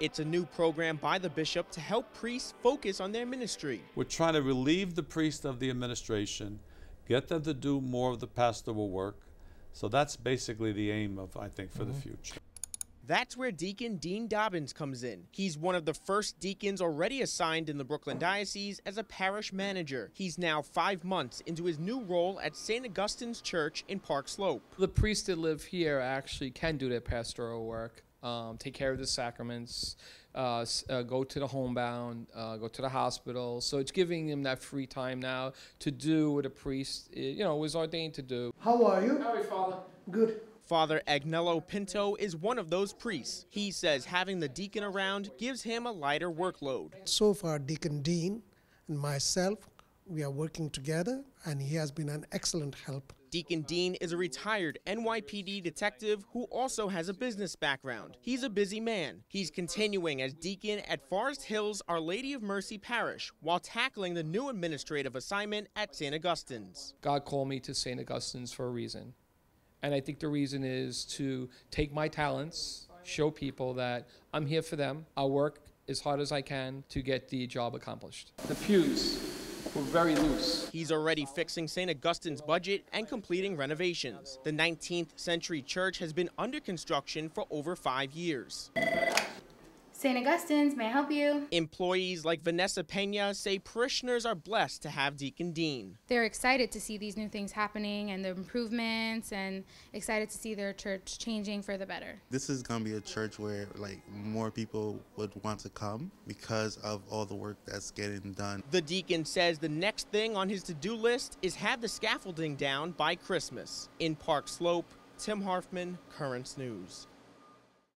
It's a new program by the bishop to help priests focus on their ministry. We're trying to relieve the priest of the administration, get them to do more of the pastoral work. So that's basically the aim of, I think, for mm-hmm. the future. That's where Deacon Dean Dobbins comes in. He's one of the first deacons already assigned in the Brooklyn Diocese as a parish manager. He's now five months into his new role at St. Augustine's Church in Park Slope. The priests that live here actually can do their pastoral work. Um, take care of the sacraments, uh, uh, go to the homebound, uh, go to the hospital. So it's giving them that free time now to do what a priest, eh, you know, was ordained to do. How are you? How are you, Father? Good. Father Agnello Pinto is one of those priests. He says having the deacon around gives him a lighter workload. So far, Deacon Dean and myself, we are working together, and he has been an excellent help. Deacon Dean is a retired NYPD detective who also has a business background. He's a busy man. He's continuing as deacon at Forest Hills Our Lady of Mercy Parish while tackling the new administrative assignment at St. Augustine's. God called me to St. Augustine's for a reason. And I think the reason is to take my talents, show people that I'm here for them. I'll work as hard as I can to get the job accomplished. The pews were very loose. He's already fixing St. Augustine's budget and completing renovations. The 19th century church has been under construction for over five years. St. Augustine's, may I help you? Employees like Vanessa Pena say parishioners are blessed to have Deacon Dean. They're excited to see these new things happening and the improvements and excited to see their church changing for the better. This is going to be a church where like more people would want to come because of all the work that's getting done. The deacon says the next thing on his to-do list is have the scaffolding down by Christmas. In Park Slope, Tim Harfmann, Currents News.